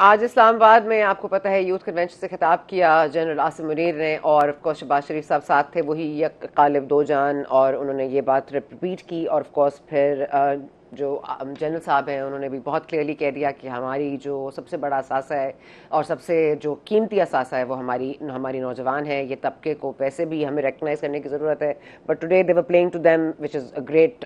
آج اسلام آباد میں آپ کو پتہ ہے، یوتھ کنونشن سے خطاب کیا جنرل آصم منیر نے اور آف کورس شباز شریف صاحب ساتھ تھے، وہی یک قالب دو جان اور انہوں نے یہ بات ریپیٹ کی اور آف کورس پھر جو جنرل صاحب ہیں انہوں نے بھی بہت کلیئرلی کہہ دیا کہ ہماری جو سب سے بڑا اثاثہ ہے اور سب سے جو قیمتی اثاثہ ہے وہ ہماری ہماری نوجوان ہے۔ یہ طبقے کو پیسے بھی ہمیں ریکگنائز کرنے کی ضرورت ہے۔ But today they were playing to them which is a great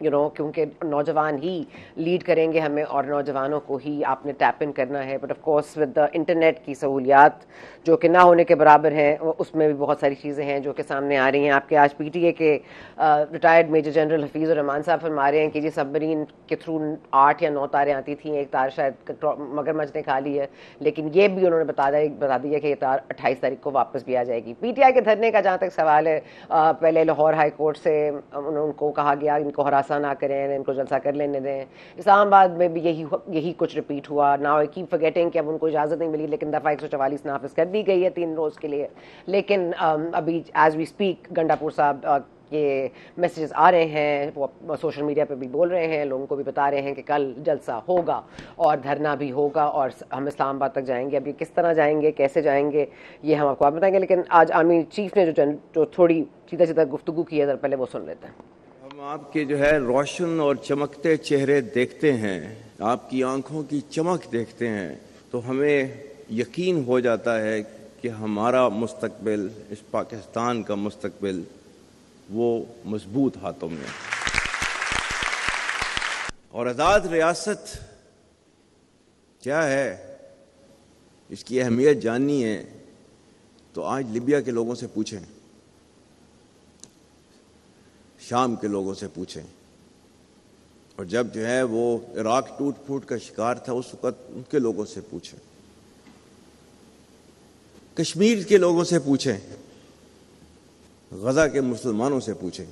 you know کیونکہ نوجوان ہی لیڈ کریں گے ہمیں اور نوجوانوں کو ہی آپ نے ٹیپ ان کرنا ہے. But of course with the internet کی سہولیات جو کہ نہ ہونے کے برابر ہیں، اس میں بھی بہت ساری چیزیں ہیں جو کہ سامنے آ رہی ہیں. آپ کے آج پی ٹی اے کے retired major general Hafeez ur Rahman صاحب فرما رہے ہیں کہ جی سبمرین کے تھرو آٹھ یا نو تاریں آتی تھیں، ایک تار شاید مگر مچ نے کھا لی ہے. لیکن یہ بھی انہوں نے بتا دیا بتا دیا کہ یہ تار اٹھائیس تاریخ کو واپس بھی آ جائے گی. پی ٹی آئی کے دھرنے کا جہاں تک سوال ہے پہلے لاہور ہائی کورٹ سے ان کو کہا گیا، ان کو ہراس ہراساں نہ کریں، ان کو جلسہ کر لینے دیں۔ اسلام آباد میں بھی یہی یہی کچھ رپیٹ ہوا۔ نا کیپ فگیٹنگ کہ اب ان کو اجازت نہیں ملی، لیکن دفعہ ایک سو چوالیس نافذ کر دی گئی ہے تین روز کے لیے۔ لیکن ابھی ایز وی اسپیک گنڈا پور صاحب یہ میسیجز آ رہے ہیں۔ وہ سوشل میڈیا پہ بھی بول رہے ہیں۔ لوگوں کو بھی بتا رہے ہیں کہ کل جلسہ ہوگا اور دھرنا بھی ہوگا اور ہم اسلام آباد تک جائیں گے۔ اب یہ کس طرح جائیں گے، کیسے جائیں گے، یہ ہم آپ کو آپ بتائیں گے۔ لیکن آج آرمی چیف نے جو جو تھوڑی سیدھا سیدھا گفتگو کی ہے، ذرا پہلے وہ سن لیتے ہیں۔ ہم آپ کے جو ہے روشن اور چمکتے چہرے دیکھتے ہیں، آپ کی آنکھوں کی چمک دیکھتے ہیں، تو ہمیں یقین ہو جاتا ہے کہ ہمارا مستقبل، اس پاکستان کا مستقبل، وہ مضبوط ہاتھوں میں اور آزاد ریاست کیا ہے؟ اس کی اہمیت جاننی ہے۔ تو آج لیبیا کے لوگوں سے پوچھیں۔ شام کے لوگوں سے پوچھیں۔ اور جب جو ہے وہ عراق ٹوٹ پھوٹ کا شکار تھا، اس وقت ان کے لوگوں سے پوچھیں۔ کشمیر کے لوگوں سے پوچھیں۔ غزہ کے مسلمانوں سے پوچھیں۔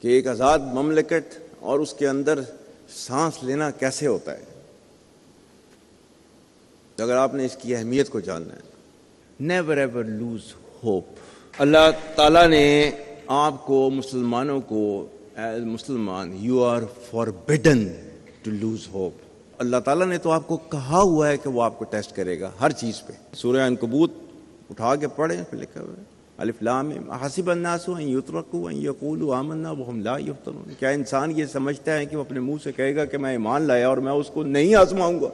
کہ ایک آزاد مملکت اور اس کے اندر سانس لینا کیسے ہوتا ہے؟ اگر آپ نے اس کی اہمیت کو جاننا ہے۔ نیور ایور لوز ہوپ اللہ تعالیٰ نے آپ کو مسلمانوں کو ایز مسلمان you are forbidden to lose hope اللہ تعالیٰ نے تو آپ کو کہا ہوا ہے کہ وہ آپ کو ٹیسٹ کرے گا ہر چیز پہ۔ سورہ انکبوت اٹھا کے پڑھیں، پھر لکھا ہوا ہے، الف لام حسب الناس ان یترکوا ان یقولوا آمنا وهم لا یفتنون کیا انسان یہ سمجھتا ہے کہ وہ اپنے منہ سے کہے گا کہ میں ایمان لایا اور میں اس کو نہیں آزماؤں گا؟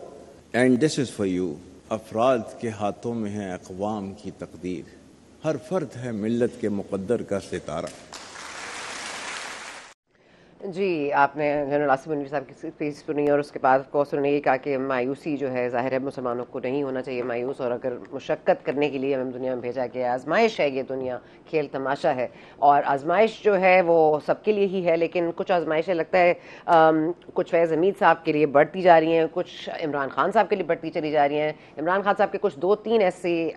And this is for you افراد کے ہاتھوں میں ہے اقوام کی تقدیر۔ ہر فرد ہے ملت کے مقدر کا ستارہ۔ جی آپ نے جنرل آصف منوی صاحب کی اسپیچ سنی اور اس کے بعد کورس انہوں نے یہ کہا کہ مایوسی جو ہے، ظاہر ہے مسلمانوں کو نہیں ہونا چاہیے مایوس اور اگر مشقت کرنے کے لیے ہمیں دنیا میں بھیجا کہ آزمائش ہے، یہ دنیا کھیل تماشا ہے اور آزمائش جو ہے وہ سب کے لیے ہی ہے، لیکن کچھ آزمائشیں لگتا ہے کچھ فیض حمید صاحب کے لیے بڑھتی جا رہی ہیں، کچھ عمران خان صاحب کے لیے بڑھتی چلی جا رہی ہیں۔ عمران خان صاحب کے کچھ دو تین ایسے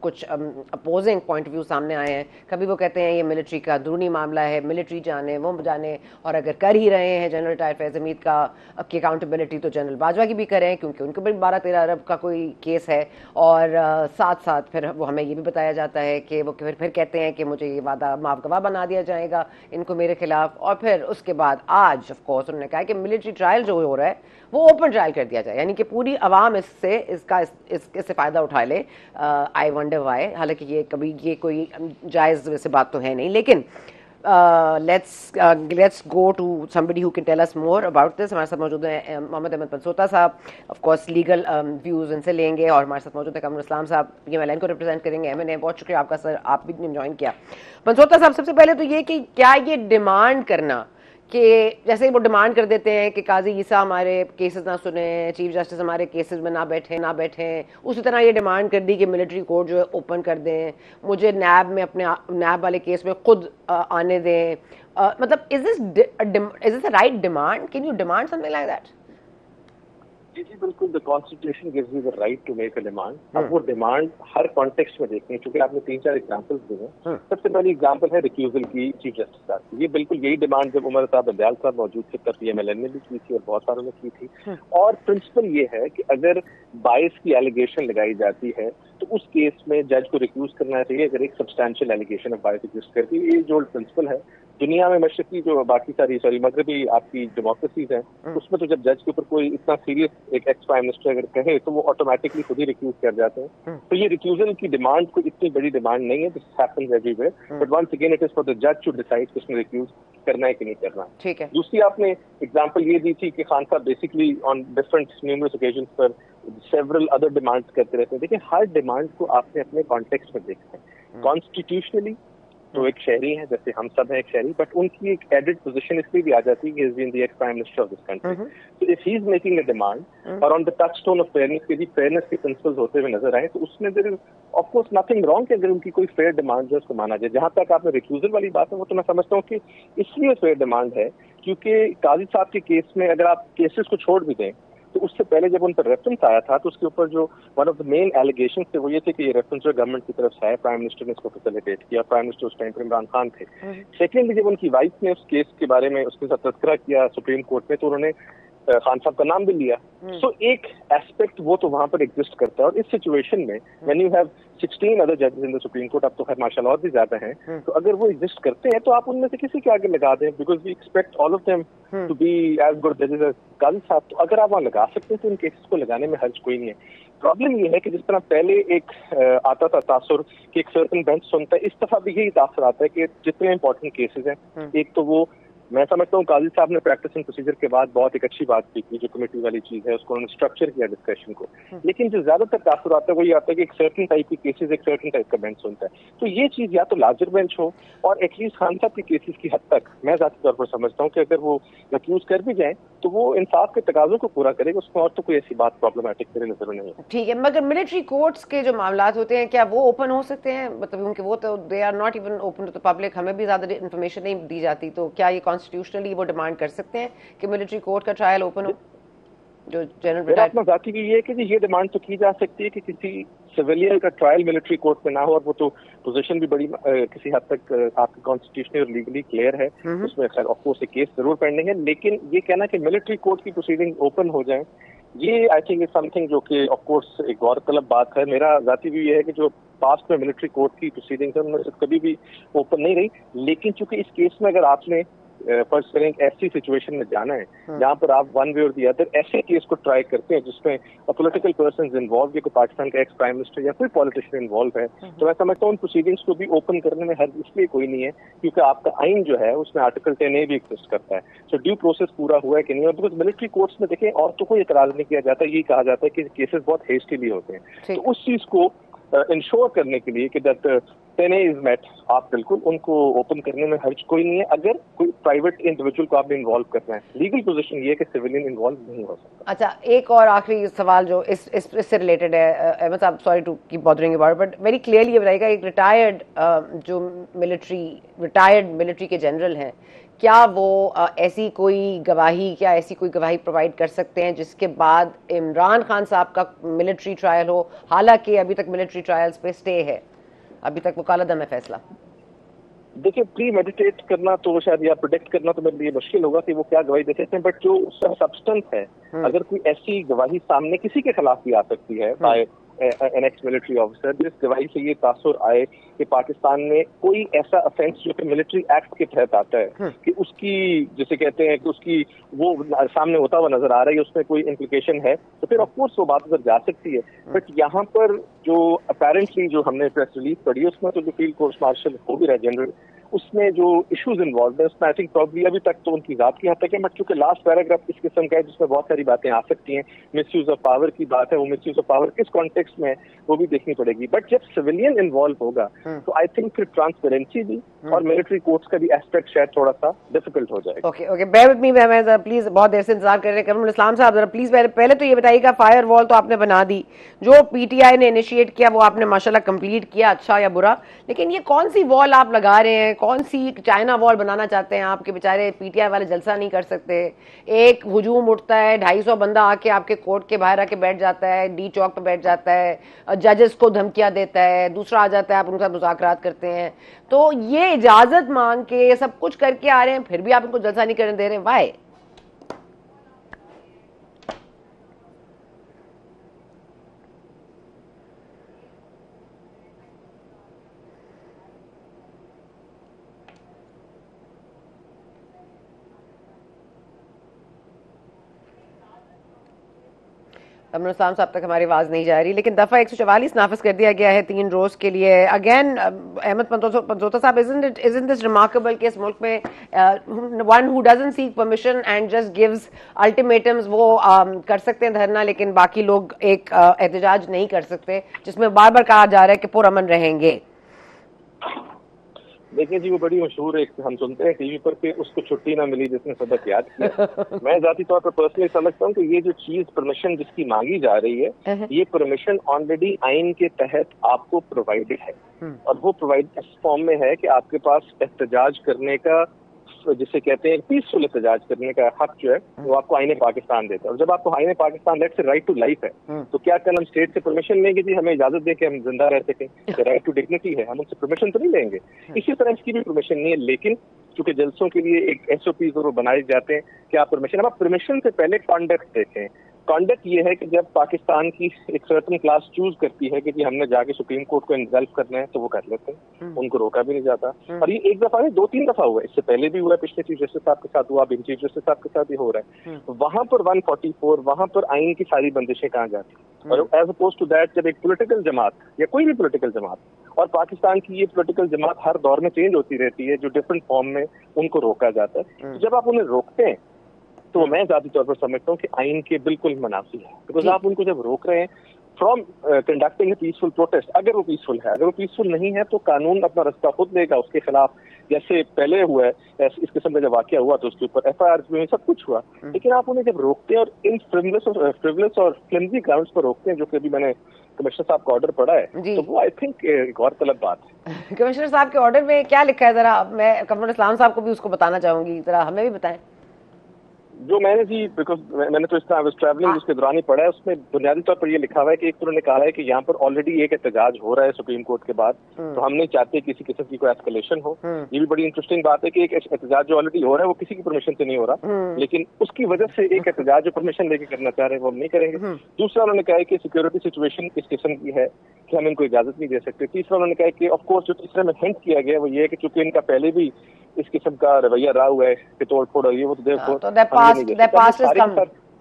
کچھ اپوزنگ پوائنٹ ویو سامنے آئے ہیں۔ کبھی وہ کہتے ہیں یہ ملٹری کا درونی معاملہ ہے ملٹری جانے، وہ جانے اور اگر کر ہی رہے ہیں جنرل ٹائر فیض حمید کا کی اکاؤنٹیبلٹی تو جنرل باجوہ کی بھی کریں، کیونکہ ان کے بھی بارہ تیرہ ارب کا کوئی کیس ہے۔ اور ساتھ ساتھ پھر وہ ہمیں یہ بھی بتایا جاتا ہے کہ وہ پھر پھر کہتے ہیں کہ مجھے یہ وعدہ معاف گواہ بنا دیا جائے گا، ان کو میرے خلاف۔ اور پھر اس کے بعد آج آف کورس انہوں نے کہا کہ ملٹری ٹرائل جو ہو رہا ہے، وہ اوپن ٹرائل کر دیا جائے۔ یعنی کہ پوری عوام اس سے، اس کا، اس سے فائدہ اٹھا لے۔ آئی ونڈر وائی حالانکہ یہ کبھی، یہ کوئی جائز ویسے بات تو ہے نہیں، لیکن let's let's go to somebody who can tell us more about this ہمارے ساتھ موجود ہیں uh, محمد احمد پنسوتا صاحب. آف کورس لیگل ویوز ان سے لیں گے اور ہمارے ساتھ موجود ہیں کمر اسلام صاحب. یہ میلین کو ریپرزینٹ کریں گے. ایم این اے بہت شکریہ آپ کا سر آپ بھی جوائن کیا. پنسوتا صاحب، سب سے پہلے تو یہ کہ کیا یہ ڈیمانڈ کرنا کہ جیسے وہ ڈیمانڈ کر دیتے ہیں کہ قاضی عیسیٰ ہمارے کیسز نہ سنیں، چیف جسٹس ہمارے کیسز میں نہ بیٹھیں نہ بیٹھیں، اسی طرح یہ ڈیمانڈ کر دی کہ ملٹری کورٹ جو ہے اوپن کر دیں، مجھے نیب میں اپنے نیب والے کیس میں خود آنے دیں۔ مطلب is this is this right demand can you demand something like that جی جی بالکل the constitution gives you the right to make a demand اب وہ ڈیمانڈ ہر کانٹیکسٹ میں دیکھتے ہیں چونکہ آپ نے تین چار ایگزامپل دیے ہیں۔ سب سے پہلی ایگزامپل ہے ریکیوزل کی چیف جسٹس صاحب کی۔ یہ بالکل یہی ڈیمانڈ جب عمر صاحب ابیال صاحب موجود تھے تب پی ایم ایل این نے بھی کی تھی اور بہت ساروں نے کی تھی۔ اور پرنسپل یہ ہے کہ اگر بائیس کی ایلیگیشن لگائی جاتی ہے تو اس کیس میں جج کو ریکیوز کرنا چاہیے۔ اگر ایک substantial allegation of bias exist کرتی ہے یہ جو پرنسپل ہے دنیا میں مشرقی جو باقی ساری سوری مغربی آپ کی ڈیموکریسیز ہیں اس میں تو جب جج کے اوپر کوئی اتنا سیریس ایک ایکس پرائم منسٹر اگر کہے تو وہ آٹومیٹکلی خود ہی ریکیوز کر جاتے ہیں۔ تو یہ ریکیوزل کی ڈیمانڈ کوئی اتنی بڑی ڈیمانڈ نہیں ہے this happens everywhere but once again it is for the جج ٹو ڈیسائڈ کس نے ریکیوز کرنا ہے کہ نہیں کرنا۔ ٹھیک ہے۔ دوسری آپ نے اگزامپل یہ دی تھی کہ خان صاحب basically on different numerous occasion per several other demand کرتے رہتے ہیں۔ دیکھیں ہر ڈیمانڈ کو آپ نے اپنے کانٹیکس میں دیکھنا ہے۔ کانسٹیٹیوشنلی تو ایک شہری ہیں جیسے ہم سب ہیں ایک شہری بٹ ان کی ایک ایڈڈ پوزیشن اس لیے بھی آ جاتی ہے prime minister of this country تو if he is making a demand اور on the touchstone of fairness کے بھی فیئرنیس کے پرنسپل ہوتے ہوئے نظر آئے تو اس میں there of course nothing wrong کہ اگر ان کی کوئی فیئر ڈیمانڈ جو اس کو مانا جائے۔ جہاں تک آپ نے ریفیوزل والی بات ہے وہ تو میں سمجھتا ہوں کہ اس لیے فیئر ڈیمانڈ ہے کیونکہ قاضی صاحب کے کیس میں اگر آپ کیسز کو چھوڑ بھی دیں تو اس سے پہلے جب ان پر ریفرنس آیا تھا تو اس کے اوپر جو one of the main allegation تھے وہ یہ تھے کہ یہ ریفرنس جو گورنمنٹ کی طرف سے ہے پرائم منسٹر نے اس کو فیسلیٹیٹ کیا پرائم منسٹر اس ٹائم پر عمران خان تھے۔ سیکنڈلی جب ان کی وائف نے اس کیس کے بارے میں اس کے ساتھ تذکرہ کیا سپریم کورٹ میں تو انہوں نے خان صاحب کا نام بھی لیا۔ سو ایک ایسپیکٹ وہ تو وہاں پر ایگزٹ کرتا ہے اور اس سچویشن میں when you have sixteen other ججز ان سپریم کورٹ اب تو خیر ماشاء اللہ اور بھی زیادہ ہیں۔ تو اگر وہ ایگزٹ کرتے ہیں تو آپ ان میں سے کسی کے آگے لگا دیں because we expect all of them to be as good ججز ایز قاضی صاحب۔ تو اگر آپ وہاں لگا سکتے ہیں تو ان کیسز کو لگانے میں حرج کوئی نہیں ہے۔ پرابلم یہ ہے کہ جس طرح پہلے ایک آتا تھا تاثر کہ ایک سرٹن بینچ سنتا ہے اس دفعہ بھی یہی تاثر آتا ہے کہ جتنے امپورٹنٹ کیسز ہیں۔ ایک تو وہ میں سمجھتا ہوں قاضی صاحب نے پریکٹس اینڈ پروسیجر کے بعد بہت ایک اچھی بات کی جو کمیٹی والی چیز ہے اس کو انہوں نے اسٹرکچر کیا ڈسکشن کو۔ لیکن جو زیادہ تر تاثر آتا ہے وہ یہ آتا ہے کہ ایک سرٹن ٹائپ کی کیسز ایک سرٹن ٹائپ کا بینچ سنتا ہے۔ تو یہ چیز یا تو لارجر بینچ ہو اور ایٹ لیسٹ خان صاحب کی کیسز کی حد تک میں ذاتی طور پر سمجھتا ہوں کہ اگر وہ یوز کر بھی جائیں تو وہ انصاف کے تقاضوں کو پورا کرے گا، اس میں اور تو کوئی ایسی بات پرابلمٹک میرے نظر نہیں ہے۔ ٹھیک ہے، مگر ملٹری کورٹس کے جو معاملات ہوتے ہیں، کیا وہ اوپن ہو سکتے ہیں؟ مطلب کیونکہ وہ تو they are not even open to public ہمیں بھی زیادہ انفارمیشن نہیں دی جاتی، تو کیا یہ کانسٹیٹیوشنلی وہ ڈیمانڈ کر سکتے ہیں کہ ملٹری کورٹ کا ٹرائل اوپن ہو؟ جو جنرل اپنا ذاتی کی یہ ہے کہ یہ ڈیمانڈ تو کی جا سکتی ہے کہ کسی سویلین کا ٹرائل ملٹری کورٹ میں نہ ہو اور وہ تو پوزیشن بھی بڑی کسی حد تک آپ کی کانسٹیٹیوشنل اور لیگلی کلیئر ہے۔ اس میں خیر آف کورس کیس ضرور پینڈنگ ہے لیکن یہ کہنا کہ ملٹری کورٹ کی پروسیڈنگ اوپن ہو جائیں یہ I think is some thing جو کہ آف کورس ایک غور طلب بات ہے۔ میرا ذاتی بھی یہ ہے کہ جو پاسٹ میں ملٹری کورٹ کی پروسیڈنگ ہے ان میں کبھی بھی اوپن نہیں رہی۔ لیکن چونکہ اس کیس میں اگر آپ نے فرسٹ کریں ایسی سچویشن میں جانا ہے ہاں۔ جہاں پر آپ ون وے اور دی ادر ایسے کیس کو ٹرائی کرتے ہیں جس میں پولیٹیکل پرسن انوالو یا کوئی پاکستان کا ایکس پرائم منسٹر یا کوئی پالیٹیشین انوالو ہے ہاں۔ تو میں سمجھتا ہوں ان پروسیڈنگس کو بھی اوپن کرنے میں ہر اس لیے کوئی نہیں ہے کیونکہ آپ کا آئین جو ہے اس میں آرٹیکل ٹین اے بھی ایگزٹ کرتا ہے سو ڈیو پروسیس پورا ہوا ہے کہ نہیں اور بیکاز ملٹری کورٹس میں دیکھیں اور تو کوئی اعتراض نہیں کیا جاتا یہی کہا جاتا ہے کہ کیسز بہت ہیسٹیلی ہوتے ہیں تو اس چیز کو Uh, انشور کرنے کے لیے کہ دیٹ از میٹ آپ بالکل ان کو اوپن کرنے میں حرج کوئی نہیں ہے. اگر کوئی پرائیویٹ انڈیویجل کو آپ نے انوالو کرنا ہے لیگل پوزیشن یہ ہے کہ سویلین انوالو نہیں ہو سکتا. اچھا ایک اور آخری سوال جو اس اس سے ریلیٹڈ ہے uh, احمد صاحب sorry to keep bothering about but very clearly یہ بتائیے گا، ایک ریٹائرڈ uh, جو ملٹری ریٹائرڈ ملٹری کے جنرل ہیں کیا وہ ایسی کوئی گواہی کیا ایسی کوئی گواہی پرووائڈ کر سکتے ہیں جس کے بعد عمران خان صاحب کا ملٹری ٹرائل ہو؟ حالانکہ ابھی تک ملٹری ٹرائلز پہ سٹے ہے۔ ابھی تک وہ کالا دم ہے فیصلہ۔ دیکھیں پری میڈیٹیٹ کرنا تو شاید یا پروڈکٹ کرنا تو میرے لیے مشکل ہوگا کہ وہ کیا گواہی دے سکتے ہیں بٹ جو سبسٹنس ہے اگر کوئی ایسی گواہی سامنے کسی کے خلاف بھی آ سکتی ہے ایکس ملٹری آفیسر جس گواہی سے یہ تاثر آئے کہ پاکستان میں کوئی ایسا افینس جو کہ ملٹری ایکٹ کے تحت آتا ہے کہ اس کی جسے کہتے ہیں کہ اس کی وہ سامنے ہوتا ہوا نظر آ رہا ہے اس میں کوئی امپلیکیشن ہے تو پھر آف کورس وہ بات ادھر جا سکتی ہے بٹ یہاں پر جو اپیرنٹلی جو ہم نے پریس ریلیز پڑھی اس میں تو جو فیلڈ کورس مارشل ہو بھی رہا ہے جنرل اس میں جو ایشوز انوالو ہیں اس میں آئی تھنک پرابلی ابھی تک تو ان کی ذات کی حد تک ہے بٹ چونکہ لاسٹ پیراگراف اس قسم کا ہے جس میں بہت ساری باتیں آ سکتی ہیں مس یوز آف پاور کی بات ہے وہ مس یوز آف پاور کس کانٹیکس میں وہ بھی دیکھنی پڑے گی۔ بٹ جب سویلین انوالو ہوگا تو آئی تھنک پھر ٹرانسپیرنسی بھی اور ملٹری کورٹس کا بھی ایسپیکٹ شاید تھوڑا سا ڈیفیکلٹ ہو جائے گا۔ پلیز بہت دیر سے انتظار کر رہے ہیں۔ کرم الاسلام صاحب ذرا پلیز پہلے تو یہ بتائیے گا فائر وال تو آپ نے بنا دی۔ جو پی ٹی آئی نے انیشیٹ کیا وہ آپ نے ماشاء اللہ کمپلیٹ کیا اچھا یا برا؟ لیکن یہ کون سی وال آپ لگا رہے ہیں؟ کون سی چائنا وال بنانا چاہتے ہیں آپ کے بیچارے؟ پی ٹی آئی والے جلسہ نہیں کر سکتے۔ ایک ہجوم اٹھتا ہے، ڈھائی سو بندہ آ کے آپ کے کورٹ کے باہر آ کے بیٹھ جاتا ہے، ڈی چوک پہ بیٹھ جاتا ہے، ججز کو دھمکیاں دیتا ہے، دوسرا آ جاتا ہے، آپ ان کا مذاکرات کرتے ہیں۔ تو یہ اجازت مانگ کے سب کچھ کر کے آ رہے ہیں، پھر بھی آپ ان کو جلسہ نہیں کرنے دے رہے۔ وائے امن اسلام صاحب تک ہماری آواز نہیں جا رہی، لیکن دفعہ ایک سو چوالیس نافذ کر دیا گیا ہے تین روز کے لیے۔ اگین احمد پنزوتا صاحب، isn't this remarkable کہ اس ملک میں one who doesn't seek permission and just gives ultimatums وہ کر سکتے ہیں دھرنا، لیکن باقی لوگ ایک احتجاج نہیں کر سکتے، جس میں بار بار کہا جا رہا ہے کہ پر امن رہیں گے۔ دیکھیں جی وہ بڑی مشہور ہے ہم سنتے ہیں ٹی وی پر کہ اس کو چھٹی نہ ملی جس نے سبق یاد کیا۔ میں ذاتی طور پر پرسنلی سمجھتا ہوں کہ یہ جو چیز پرمیشن جس کی مانگی جا رہی ہے یہ پرمیشن آلریڈی آئین کے تحت آپ کو پرووائڈڈ ہے۔ اور وہ پرووائڈ اس فارم میں ہے کہ آپ کے پاس احتجاج کرنے کا جسے کہتے ہیں پیسفل احتجاج کرنے کا حق جو ہے وہ آپ کو آئین پاکستان دیتا ہے۔ اور جب آپ کو آئین پاکستان لیٹ سے رائٹ ٹو لائف ہے تو کیا کل ہم اسٹیٹ سے پرمیشن لیں گے؟ جی ہمیں اجازت دے کے ہم زندہ رہ سکیں۔ رائٹ ٹو ڈگنیٹی ہے ہم ان سے پرمیشن تو نہیں لیں گے۔ اسی طرح اس کی بھی پرمیشن نہیں ہے لیکن چونکہ جلسوں کے لیے ایک ایس او پیز وہ بنائے جاتے ہیں کہ آپ پرمیشن اب آپ پرمیشن سے پہلے کانڈکٹ دیکھیں۔ کانڈکٹ یہ ہے کہ جب پاکستان کی ایک سرٹن کلاس چوز کرتی ہے کہ جی ہم نے جا کے سپریم کورٹ کو انزلف کرنا ہے تو وہ کر لیتے ہیں۔ ان کو روکا بھی نہیں جاتا۔ اور یہ ایک دفعہ نہیں دو تین دفعہ ہوا ہے۔ اس سے پہلے بھی ہوا ہے پچھلے چیف جسٹس صاحب کے ساتھ ہوا اب چیف جسٹس صاحب کے ساتھ بھی ہو رہا ہے۔ وہاں پر ون فورٹی فور وہاں پر آئین کی ساری بندشیں کہاں جاتی اور ایز اپوز ٹو دیٹ جب ایک پولیٹیکل جماعت یا کوئی بھی پولیٹیکل جماعت اور پاکستان کی یہ پولیٹیکل جماعت ہر دور میں چینج ہوتی رہتی ہے جو ڈفرنٹ فارم میں ان کو روکا جاتا ہے۔ جب آپ انہیں روکتے ہیں تو میں ذاتی طور پر سمجھتا ہوں کہ آئین کے بالکل منافی ہے بیکاز آپ ان کو جب روک رہے ہیں فرام کنڈکٹنگ پیسفل پروٹیسٹ اگر وہ پیسفل ہے اگر وہ پیسفل نہیں ہے تو قانون اپنا رستہ خود لے گا اس کے خلاف جیسے پہلے ہوا ہے اس قسم کا جب واقعہ ہوا تو اس کے اوپر ایف آئی آر میں سب کچھ ہوا۔ لیکن آپ انہیں جب روکتے ہیں اور ان فریولس اور فلمزی گراؤنڈس پر روکتے ہیں جو کہ ابھی میں نے کمشنر صاحب کا آرڈر پڑھا ہے تو وہ آئی تھنک غور طلب بات ہے۔ کمشنر صاحب کے آرڈر میں کیا لکھا ہے؟ ذرا میں کمر اسلام صاحب کو بھی اس کو بتانا چاہوں گی ذرا ہمیں بھی بتائیں۔ جو میں نے جی بیکاز میں نے تو اس طرح ٹریولنگ اس کے دوران ہی پڑھا ہے اس میں بنیادی طور پر یہ لکھا ہوا ہے کہ ایک تو نے کہا ہے کہ یہاں پر آلریڈی ایک احتجاج ہو رہا ہے سپریم کورٹ کے بعد تو ہم نہیں چاہتے کسی قسم کی کوئی ایسکلیشن ہو۔ یہ بھی بڑی انٹرسٹنگ بات ہے کہ ایک احتجاج جو آلریڈی ہو رہا ہے وہ کسی کی پرمیشن سے نہیں ہو رہا۔ لیکن اس کی وجہ سے ایک احتجاج جو پرمیشن لے کے کرنا چاہ رہے ہیں وہ ہم نہیں کریں گے۔ دوسرا انہوں نے کہا ہے کہ سیکورٹی سچویشن اس قسم کی ہے کہ ہم ان کو اجازت نہیں دے سکتے۔ تیسرا انہوں نے کہا کہ آف کورس جو تیسرے میں ہنٹ کیا گیا وہ یہ ہے کہ چونکہ ان کا پہلے بھی اس قسم کا رویہ رہا ہوا ہے کہ توڑ پھوڑ ہوئی ہے وہ تو دیکھو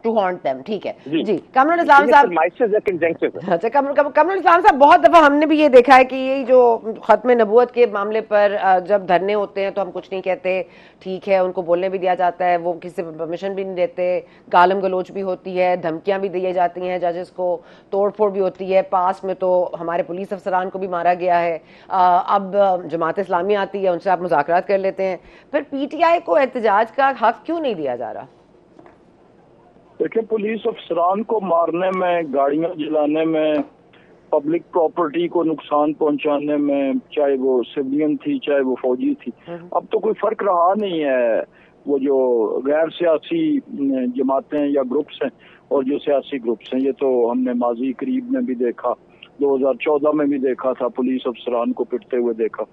ٹو ہانٹ دیم ٹھیک ہے؟ جی۔ کمرل اسلام صاحب اچھا کمرل اسلام صاحب بہت دفعہ ہم نے بھی یہ دیکھا ہے کہ یہ جو ختم نبوت کے معاملے پر جب دھرنے ہوتے ہیں تو ہم کچھ نہیں کہتے۔ ٹھیک ہے ان کو بولنے بھی دیا جاتا ہے وہ کسی سے پرمیشن بھی نہیں دیتے۔ گالم گلوچ بھی ہوتی ہے دھمکیاں بھی دی جاتی ہیں ججز کو توڑ پھوڑ بھی ہوتی ہے۔ پاس میں تو ہمارے پولیس افسران کو بھی مارا گیا ہے۔ اب جماعت اسلامی آتی ہے ان سے آپ مذاکرات کر لیتے ہیں۔ پھر پی ٹی آئی کو احتجاج کا حق کیوں نہیں دیا جا رہا؟ دیکھیں پولیس افسران کو مارنے میں گاڑیاں جلانے میں پبلک پراپرٹی کو نقصان پہنچانے میں چاہے وہ سویلین تھی چاہے وہ فوجی تھی اب تو کوئی فرق رہا نہیں ہے۔ وہ جو غیر سیاسی جماعتیں یا گروپس ہیں اور جو سیاسی گروپس ہیں یہ تو ہم نے ماضی قریب میں بھی دیکھا دو ہزار چودہ میں بھی دیکھا تھا پولیس افسران کو پٹتے ہوئے دیکھا۔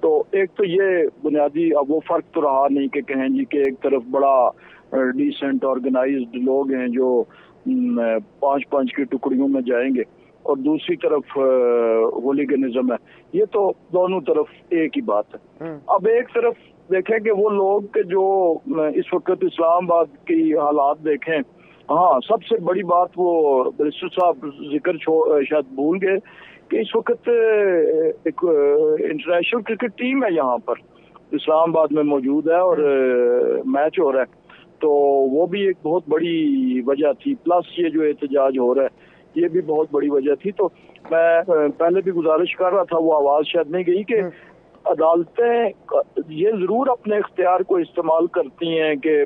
تو ایک تو یہ بنیادی اب وہ فرق تو رہا نہیں کہ کہیں جی کہ ایک طرف بڑا ڈیسنٹ آرگنائزڈ لوگ ہیں جو پانچ پانچ کی ٹکڑیوں میں جائیں گے۔ اور دوسری طرف ہولیگنزم ہے۔ یہ تو دونوں طرف ایک ہی بات ہے۔ اب ایک طرف دیکھیں کہ وہ لوگ جو اس وقت اسلام آباد کی حالات دیکھیں ہاں سب سے بڑی بات وہ برسٹر صاحب ذکر شاید بھول گئے کہ اس وقت ایک انٹرنیشنل کرکٹ ٹیم ہے یہاں پر۔ اسلام آباد میں موجود ہے اور میچ ہو رہا ہے۔ تو وہ بھی ایک بہت بڑی وجہ تھی۔ پلس یہ جو احتجاج ہو رہا ہے یہ بھی بہت بڑی وجہ تھی۔ تو میں پہلے بھی گزارش کر رہا تھا وہ آواز شاید نہیں گئی کہ عدالتیں یہ ضرور اپنے اختیار کو استعمال کرتی ہیں کہ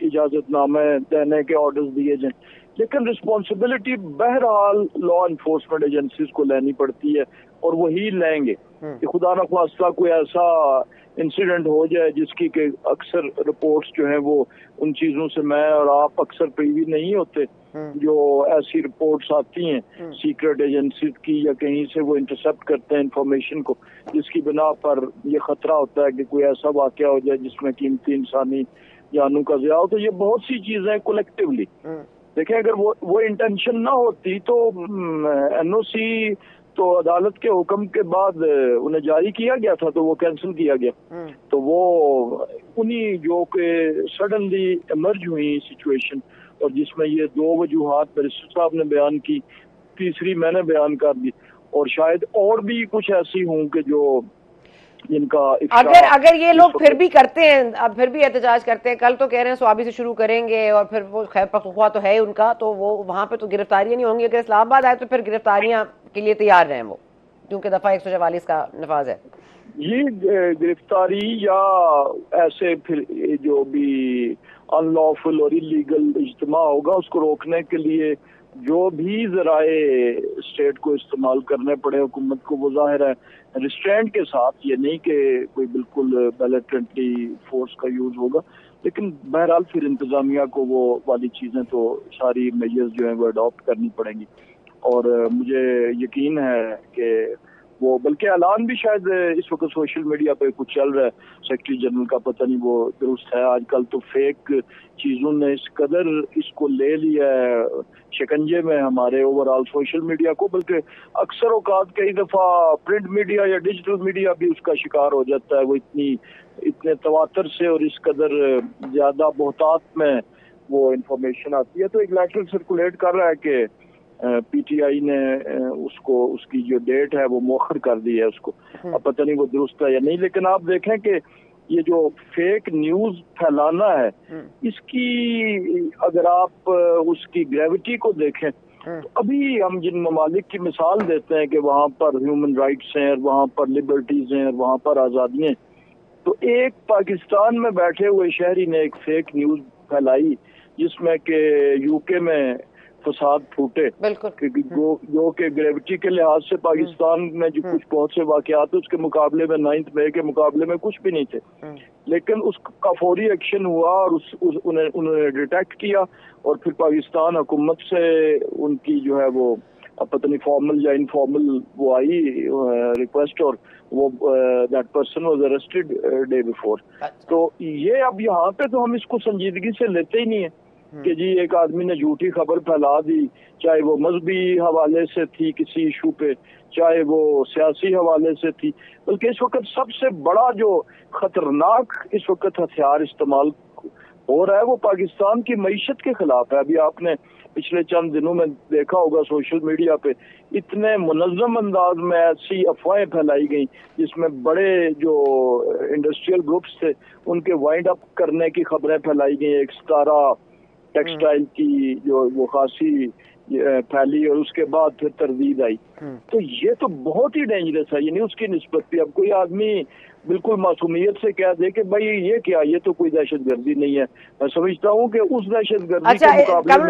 اجازت نامے دینے کے آرڈرز دیے جائیں۔ لیکن رسپانسبلٹی بہرحال لا انفورسمنٹ ایجنسیز کو لینی پڑتی ہے اور وہی لیں گے۔ کہ خدا نخواستہ کوئی ایسا انسیڈنٹ ہو جائے جس کی کہ اکثر رپورٹس جو ہیں وہ ان چیزوں سے میں اور آپ اکثر پریوی نہیں ہوتے جو ایسی رپورٹس آتی ہیں سیکرٹ ایجنسیز کی یا کہیں سے وہ انٹرسپٹ کرتے ہیں انفارمیشن کو جس کی بنا پر یہ خطرہ ہوتا ہے کہ کوئی ایسا واقعہ ہو جائے جس میں قیمتی انسانی جانوں کا ضیاع ہو تو یہ بہت سی چیزیں کولیکٹیولی دیکھیں اگر وہ وہ انٹینشن نہ ہوتی تو این او سی تو عدالت کے حکم کے بعد انہیں جاری کیا گیا تھا تو وہ کینسل کیا گیا۔ تو وہ انہی جو کہ سڈنلی ایمرج ہوئی سچویشن اور جس میں یہ دو وجوہات بیرسٹر صاحب نے بیان کی تیسری میں نے بیان کر دی۔ اور شاید اور بھی کچھ ایسی ہوں کہ جو جن کا اگر اگر یہ لوگ پھر بھی کرتے ہیں اب پھر بھی احتجاج کرتے ہیں کل تو کہہ رہے ہیں سوابی سے شروع کریں گے اور پھر وہ خیر پختونخوا تو ہے ان کا تو وہ وہاں پہ تو گرفتاریاں نہیں ہوں گی۔ اگر اسلام آباد آئے تو پھر گرفتاریاں کے لیے تیار رہیں وہ کیونکہ دفعہ ایک سو چوالیس کا نفاذ ہے۔ یہ گرفتاری یا ایسے پھر جو بھی ان لافل اور انلیگل اجتماع ہوگا اس کو روکنے کے لیے جو بھی ذرائع اسٹیٹ کو استعمال کرنے پڑے، حکومت کو، وہ ظاہر ہے ریسٹرینٹ کے ساتھ، یہ نہیں کہ کوئی بالکل بیلیٹنٹلی فورس کا یوز ہوگا، لیکن بہرحال پھر انتظامیہ کو وہ والی چیزیں تو ساری میجرز جو ہیں وہ اڈاپٹ کرنی پڑیں گی۔ اور مجھے یقین ہے کہ وہ، بلکہ اعلان بھی شاید اس وقت سوشل میڈیا پہ کچھ چل رہا ہے۔ سیکٹری جنرل کا پتہ نہیں، وہ درست ہے۔ آج کل تو فیک چیزوں نے اس قدر اس کو لے لیا ہے، شکنجے میں ہمارے اوور آل سوشل میڈیا کو۔ بلکہ اکثر اوقات کئی دفعہ پرنٹ میڈیا یا ڈیجیٹل میڈیا بھی اس کا شکار ہو جاتا ہے۔ وہ اتنی، اتنے تواتر سے اور اس قدر زیادہ بہتات میں وہ انفارمیشن آتی ہے۔ تو ایک لیٹر سرکولیٹ کر رہا ہے کہ پی ٹی آئی نے اس کو اس کی جو ڈیٹ ہے وہ موخر کر دی ہے اس کو۔ اب پتہ نہیں وہ درست ہے یا نہیں لیکن آپ دیکھیں کہ یہ جو فیک نیوز پھیلانا ہے اس کی اگر آپ اس کی گریوٹی کو دیکھیں تو ابھی ہم جن ممالک کی مثال دیتے ہیں کہ وہاں پر ہیومن رائٹس ہیں وہاں پر لبرٹیز ہیں وہاں پر آزادیاں تو ایک پاکستان میں بیٹھے ہوئے شہری نے ایک فیک نیوز پھیلائی جس میں کہ یو کے میں فساد پھوٹے۔ جو کہ گریوٹی کے لحاظ سے پاکستان میں جو کچھ بہت سے واقعات اس کے مقابلے میں نائنتھ مئی کے مقابلے میں کچھ بھی نہیں تھے۔ لیکن اس کا فوری ایکشن ہوا اور انہوں نے ڈیٹیکٹ کیا اور پھر پاکستان حکومت سے ان کی جو ہے وہ پتہ نہیں فارمل یا انفارمل وہ آئی ریکویسٹ اور وہ that person was arrested day before تو یہ اب یہاں پہ تو ہم اس کو سنجیدگی سے لیتے ہی نہیں ہیں۔ کہ جی ایک آدمی نے جھوٹی خبر پھیلا دی، چاہے وہ مذہبی حوالے سے تھی کسی ایشو پہ، چاہے وہ سیاسی حوالے سے تھی، بلکہ اس وقت سب سے بڑا جو خطرناک اس وقت ہتھیار استعمال ہو رہا ہے، وہ پاکستان کی معیشت کے خلاف ہے۔ ابھی آپ نے پچھلے چند دنوں میں دیکھا ہوگا سوشل میڈیا پہ، اتنے منظم انداز میں ایسی افواہیں پھیلائی گئیں جس میں بڑے جو انڈسٹریل گروپس تھے، ان کے وائنڈ اپ کرنے کی خبریں پھیلائی گئیں۔ ایک ستارہ ٹیکسٹائل کی جو وہ خاصی پھیلی اور اس کے بعد پھر تردید آئی۔ تو یہ تو بہت ہی ڈینجرس ہے یعنی اس کی نسبت پہ اب کوئی آدمی بالکل معصومیت سے کہہ دے کہ بھائی یہ کیا یہ تو کوئی دہشت گردی نہیں ہے۔ میں سمجھتا ہوں کہ اس دہشت گردی اچھا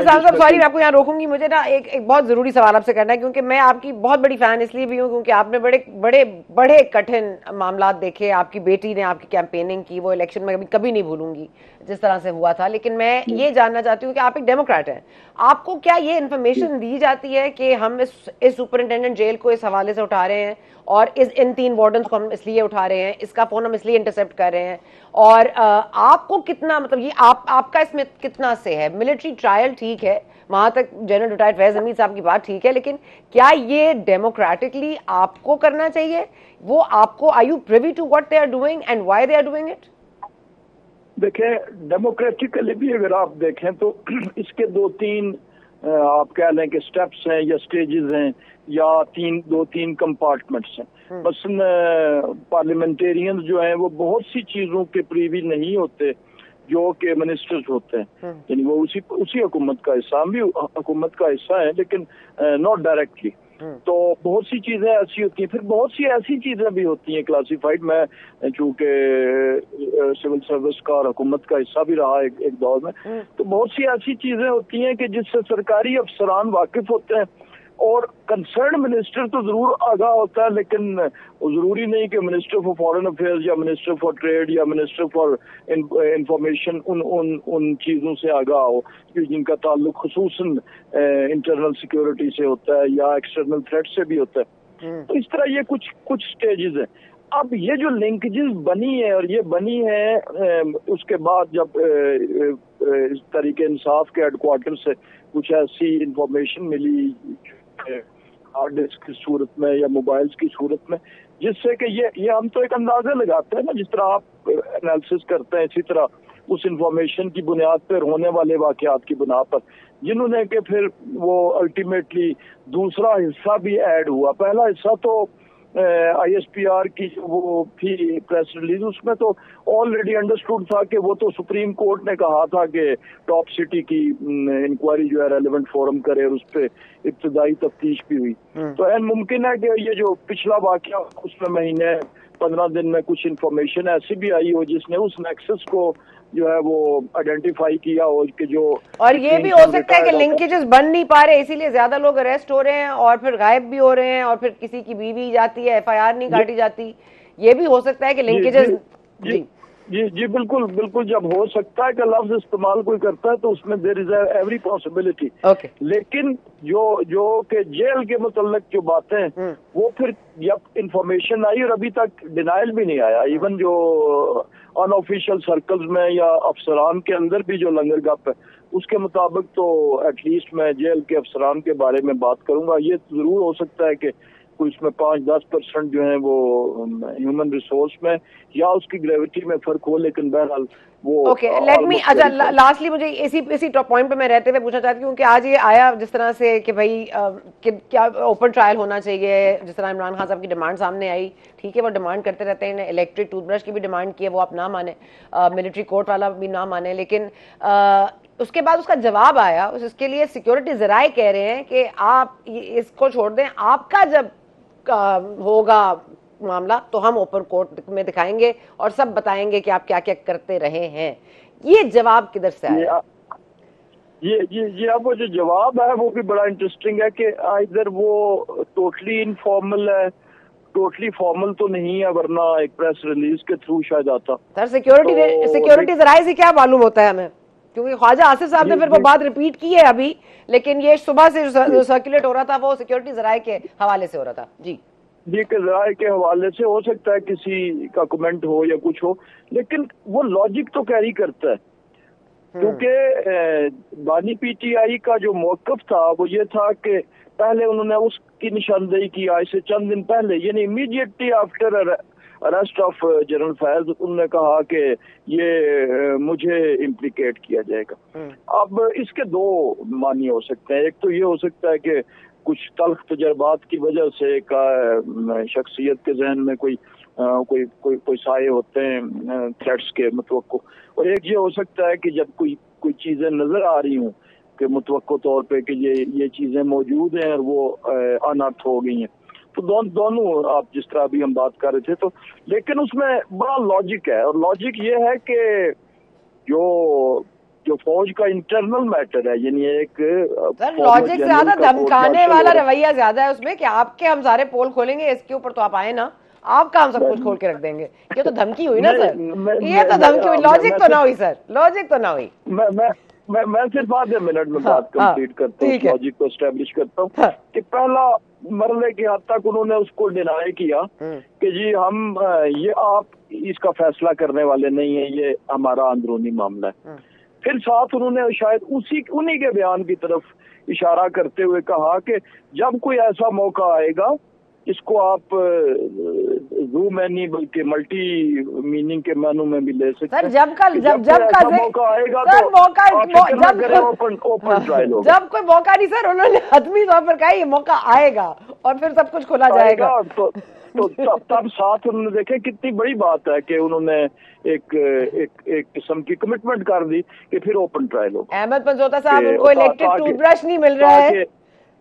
صاحب سوری میں آپ کو یہاں روکوں گی مجھے نا ایک ایک بہت ضروری سوال آپ سے کرنا ہے کیونکہ میں آپ کی بہت بڑی فین اس لیے بھی ہوں کیونکہ آپ نے بڑے بڑے بڑے کٹھن معاملات دیکھے آپ کی بیٹی نے آپ کی کیمپیننگ کی وہ الیکشن میں کبھی نہیں بھولوں گی جس طرح سے ہوا تھا۔ لیکن میں یہ جاننا چاہتی ہوں کہ آپ ایک ڈیموکریٹ ہیں۔ آپ کو کیا یہ انفارمیشن دی جاتی ہے کہ ہم اس سپرنٹینڈنٹ سپرنٹینڈنٹ جیل کو اس حوالے سے اٹھا رہے ہیں اور اس ان تین وارڈنز کو ہم اس لیے اٹھا رہے ہیں، اس کا فون ہم اس لیے انٹرسپٹ کر رہے ہیں۔ اور آپ کو کتنا مطلب یہ آپ آپ کا اس میں کتنا سے ہے؟ ملٹری ٹرائل ٹھیک ہے، وہاں تک جنرل ریٹائرڈ فیض امید صاحب کی بات ٹھیک ہے، لیکن کیا یہ ڈیموکریٹکلی آپ کو کرنا چاہیے؟ وہ آپ کو I you privy to what they are doing and why they are doing it دیکھیں ڈیموکریٹکلی بھی اگر آپ دیکھیں تو اس کے دو تین آپ کہہ لیں کہ سٹیپس ہیں یا سٹیجز ہیں۔ یا تین دو تین کمپارٹمنٹس ہیں۔ بس پارلیمنٹیرین جو ہیں وہ بہت سی چیزوں کے پریوی نہیں ہوتے جو کہ منسٹرز ہوتے ہیں۔ یعنی وہ اسی اسی حکومت کا حصہ ہم بھی حکومت کا حصہ ہے لیکن ناٹ ڈائریکٹلی تو بہت سی چیزیں ایسی ہوتی ہیں۔ پھر بہت سی ایسی چیزیں بھی ہوتی ہیں کلاسیفائڈ میں چونکہ سول سروس کا اور حکومت کا حصہ بھی رہا ایک دور میں۔ تو بہت سی ایسی چیزیں ہوتی ہیں کہ جس سے سرکاری افسران واقف ہوتے ہیں۔ اور کنسرن منسٹر تو ضرور آگاہ ہوتا ہے لیکن ضروری نہیں کہ منسٹر فار فارن افیئرز یا منسٹر فار ٹریڈ یا منسٹر فار انفارمیشن ان ان ان چیزوں سے آگاہ ہو جن کا تعلق خصوصاً انٹرنل سیکورٹی سے ہوتا ہے یا ایکسٹرنل تھریٹ سے بھی ہوتا ہے۔ تو اس طرح یہ کچھ کچھ سٹیجز ہیں۔ اب یہ جو لنکجز بنی ہے اور یہ بنی ہے اس کے بعد جب اس طریقے انصاف کے ہیڈ کوارٹر سے کچھ ایسی انفارمیشن ملی ہارڈ ڈسک کی صورت میں یا موبائلز کی صورت میں، جس سے کہ یہ یہ ہم تو ایک اندازہ لگاتے ہیں نا، جس طرح آپ انالیسس کرتے ہیں، اسی طرح اس انفارمیشن کی بنیاد پر ہونے والے واقعات کی بنا پر۔ جنہوں نے کہ پھر وہ الٹیمیٹلی دوسرا حصہ بھی ایڈ ہوا۔ پہلا حصہ تو آئی ایس پی آر کی وہ تھی پریس ریلیز اس میں تو آلریڈی انڈرسٹوڈ تھا کہ وہ تو سپریم کورٹ نے کہا تھا کہ ٹاپ سٹی کی انکوائری جو ہے ریلیونٹ فورم کرے اور اس پہ ابتدائی تفتیش بھی ہوئی۔ تو این ممکن ہے کہ یہ جو پچھلا واقعہ اس میں مہینے پندرہ دن میں کچھ انفارمیشن ایسی بھی آئی ہو جس نے اس نیکسس کو جو ہے وہ آئیڈینٹیفائی کیا ہو کہ جو اور یہ بھی ہو سکتا ہے کہ لنکیجز بن نہیں پا رہے اسی لیے زیادہ لوگ اریسٹ ہو رہے ہیں اور پھر غائب بھی ہو رہے ہیں اور پھر کسی کی بیوی جاتی ہے ایف آئی آر نہیں کاٹی جاتی۔ یہ بھی ہو سکتا ہے کہ لنکیجز جی۔ جی جی بالکل بالکل جب ہو سکتا ہے کہ لفظ استعمال کوئی کرتا ہے تو اس میں دیر از ایوری پاسبلٹی لیکن جو جو کہ جیل کے متعلق جو باتیں وہ پھر جب انفارمیشن آئی اور ابھی تک ڈینائل بھی نہیں آیا ایون جو ان آفیشیل سرکلز میں یا افسران کے اندر بھی جو لنگر گپ ہے اس کے مطابق تو ایٹ لیسٹ میں جیل کے افسران کے بارے میں بات کروں گا۔ یہ ضرور ہو سکتا ہے کہ اس میں پانچ دس پرسنٹ جو ہیں وہ ہیومن ریسورس میں یا اس کی گریوٹی میں فرق ہو لیکن بہرحال وہ لیٹ می اچھا لاسٹلی مجھے اسی اسی پوائنٹ پہ میں رہتے ہوئے پوچھنا چاہتی ہوں کہ آج یہ آیا جس طرح سے کہ بھائی کیا اوپن ٹرائل ہونا چاہیے؟ جس طرح عمران خان صاحب کی ڈیمانڈ سامنے آئی ٹھیک ہے وہ ڈیمانڈ کرتے رہتے ہیں الیکٹرک ٹوتھ برش کی بھی ڈیمانڈ کی ہے وہ آپ نہ مانیں۔ ملٹری کورٹ والا بھی نہ مانے لیکن اس کے بعد اس کا جواب آیا اس کے لیے سیکیورٹی ذرائع کہہ رہے ہیں کہ آپ اس کو چھوڑ دیں۔ آپ کا جب ہوگا معاملہ تو ہم اوپن کورٹ میں دکھائیں گے اور سب بتائیں گے کہ آپ کیا کیا کرتے رہے ہیں۔ یہ جواب کدھر سے آیا؟ یہ اب وہ جو جواب ہے وہ بھی بڑا انٹرسٹنگ ہے کہ ادھر وہ ٹوٹلی انفارمل ہے ٹوٹلی فارمل تو نہیں ہے ورنہ ایک پریس ریلیز کے تھرو شاید آتا۔ سر سیکیورٹی سیکیورٹی ذرائع سے کیا معلوم ہوتا ہے ہمیں؟ کیونکہ خواجہ آصف صاحب نے پھر وہ بات ریپیٹ کی ہے ابھی لیکن یہ صبح سے جو سرکولیٹ ہو رہا تھا وہ سیکیورٹی ذرائع کے حوالے سے ہو رہا تھا۔ جی۔ جی کہ ذرائع کے حوالے سے ہو سکتا ہے کسی کا کمنٹ ہو یا کچھ ہو لیکن وہ لاجک تو کیری کرتا ہے۔ کیونکہ بانی پی ٹی آئی کا جو موقف تھا وہ یہ تھا کہ پہلے انہوں نے اس کی نشاندہی کی آج سے چند دن پہلے یعنی immediately after arrest of general Faiz انہوں نے کہا کہ یہ مجھے امپلیکیٹ کیا جائے گا۔ اب اس کے دو معنی ہو سکتے ہیں۔ ایک تو یہ ہو سکتا ہے کہ کچھ تلخ تجربات کی وجہ سے شخصیت کے ذہن میں کوئی کوئی کوئی کوئی سائے ہوتے ہیں تھریٹس کے متوقع۔ اور ایک یہ ہو سکتا ہے کہ جب کوئی کوئی چیزیں نظر آ رہی ہوں کہ متوقع طور پہ کہ یہ یہ چیزیں موجود ہیں اور وہ انرتھ ہو گئی ہیں۔ تو دونوں آپ جس طرح ابھی ہم بات کر رہے تھے تو لیکن اس میں بڑا لاجک ہے اور لاجک یہ ہے کہ جو جو فوج کا انٹرنل میٹر ہے یعنی ایک لاجک زیادہ دھمکانے والا رویہ زیادہ ہے اس میں کہ آپ کے ہم سارے پول کھولیں گے اس کے اوپر تو آپ آئے نا۔ آپ کا ہم سب کچھ کھول کے رکھ دیں گے۔ یہ تو دھمکی ہوئی نا سر۔ یہ تو دھمکی ہوئی۔ لاجک تو نہ ہوئی سر۔ لاجک تو نہ ہوئی۔ میں صرف آدھے منٹ میں ہاں، بات کمپلیٹ ہاں، کرتا ہوں لاجک کو اسٹیبلش کرتا ہوں ہاں۔ کہ پہلا مرلے کی حد تک انہوں نے اس کو ڈینائی کیا کہ جی ہم یہ آپ اس کا فیصلہ کرنے والے نہیں ہیں یہ ہمارا اندرونی معاملہ ہے۔ پھر ساتھ انہوں نے شاید اسی انہی کے بیان کی طرف اشارہ کرتے ہوئے کہا کہ جب کوئی ایسا موقع آئے گا اس کو آپ زو میں نہیں بلکہ ملٹی میننگ کے مینو میں بھی لے سکتے ہیں۔ جب کل جب جب کا موقع آئے گا تو جب کوئی موقع نہیں سر انہوں نے حتمی طور پر کہا یہ موقع آئے گا اور پھر سب کچھ کھولا جائے گا۔ تو تب ساتھ انہوں نے دیکھے کتنی بڑی بات ہے کہ انہوں نے ایک ایک قسم کی کمٹمنٹ کر دی کہ پھر اوپن ٹرائل ہو احمد پنجوتا صاحب ان کو الیکٹرک ٹوتھ برش نہیں مل رہا ہے۔